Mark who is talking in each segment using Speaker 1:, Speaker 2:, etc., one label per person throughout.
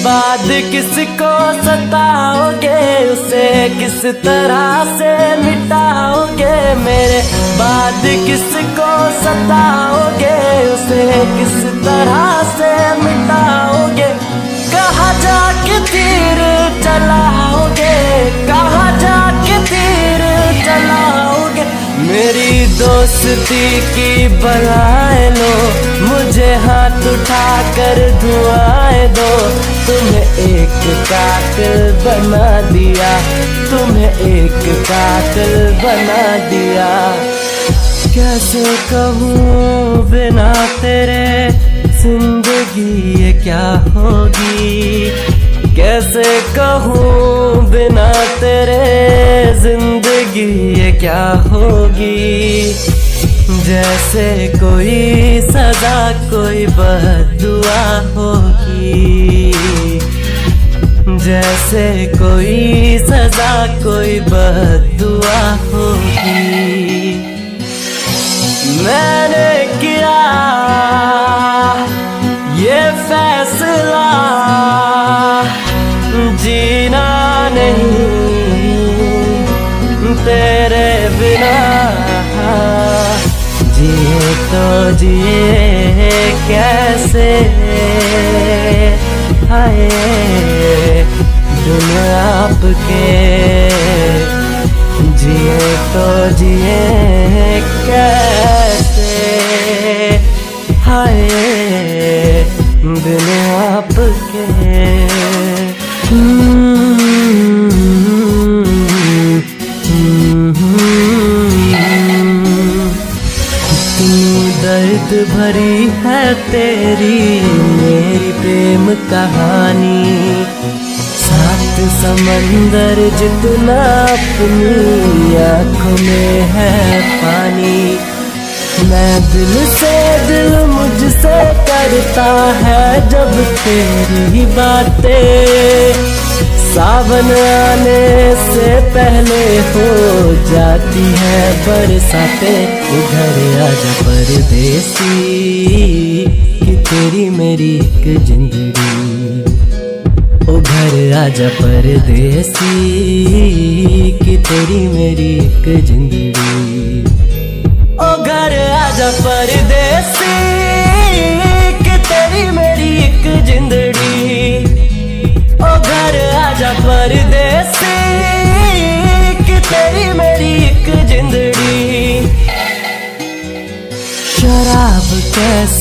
Speaker 1: बाद किसको सताओगे? उसे किस तरह से मिटाओगे? मेरे बाद किसको सताओगे? उसे किस तरह दोस्ती की बलाए लो। मुझे हाथ उठा कर दुआएँ दो। तुम्हें एक कातिल बना दिया। तुम्हें एक कातिल बना दिया। कैसे कहूँ बिना तेरे, ज़िंदगी ये क्या होगी? कैसे कहूँ बिना तेरे, ज़िंदगी ये क्या होगी? जैसे कोई सदा कोई बदुआ होगी। जैसे कोई सदा कोई बदुआ होगी। मैंने किया तो जिए कैसे हाय दुनिया आपके? जिए तो जिए कैसे हाय दिल आपके? भरी है तेरी मेरी प्रेम कहानी। सात समंदर जितना अपनी आँखों में है पानी। मैं दिल से दिल मुझसे करता है जब तेरी बातें सावन आने से पहले हो जाती है बरसाते। उधर आजा परदेसी, कि तेरी मेरी एक ज़िंदगी। उधर आजा परदेसी, कि तेरी मेरी एक ज़िंदगी। ओ घर आजा परदेसी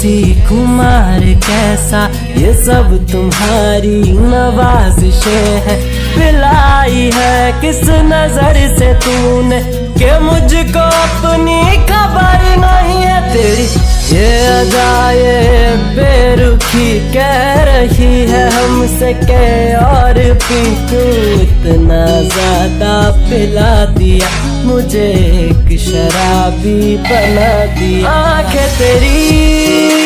Speaker 1: कैसी कुमार कैसा? ये सब तुम्हारी नवाजिश है। पिलाई है किस नज़र से तूने? के मुझको अपनी खबर नहीं है तेरी ये अदाए बेरुखी कह रही है हमसे के और भी तू इतना ज़्यादा पिला दिया, मुझे एक शराबी बना दिया। आँखें तेरी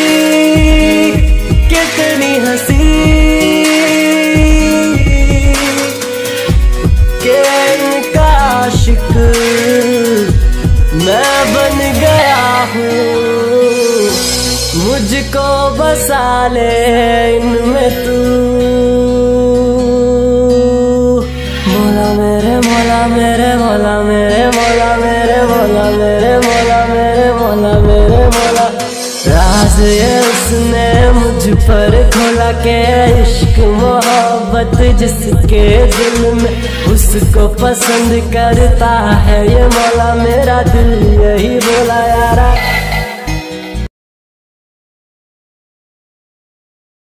Speaker 1: मुझको बसा ले इनमें तू। मोला मेरे मोला मेरे मोला मेरे मोला मेरे मोला मेरे मोला मेरे मोला मेरे, मोला। राज ये उसने मुझ पर खोला के इश्क, मोहब्बत जिसके दिल में उसको पसंद करता है। ये मोला मेरा दिल यही बोला, यारा